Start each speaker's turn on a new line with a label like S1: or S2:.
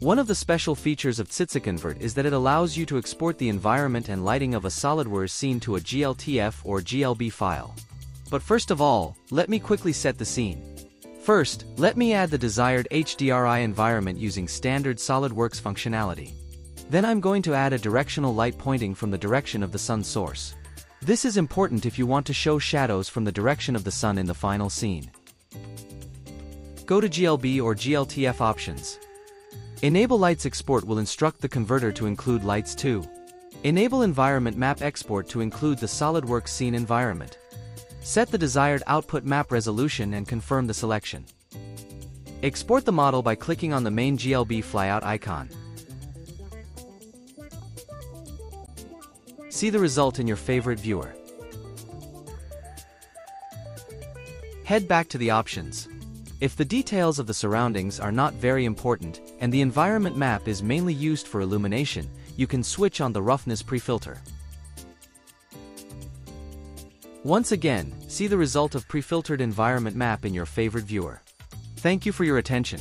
S1: One of the special features of ciciCONVERT is that it allows you to export the environment and lighting of a SolidWorks scene to a GLTF or GLB file. But first of all, let me quickly set the scene. First, let me add the desired HDRI environment using standard SolidWorks functionality. Then I'm going to add a directional light pointing from the direction of the sun source. This is important if you want to show shadows from the direction of the sun in the final scene. Go to GLB or GLTF options. Enable Lights Export will instruct the converter to include lights too. Enable Environment Map Export to include the SolidWorks scene environment. Set the desired output map resolution and confirm the selection. Export the model by clicking on the main GLB flyout icon. See the result in your favorite viewer. Head back to the options. If the details of the surroundings are not very important, and the environment map is mainly used for illumination, you can switch on the roughness pre-filter. Once again, see the result of pre-filtered environment map in your favorite viewer. Thank you for your attention.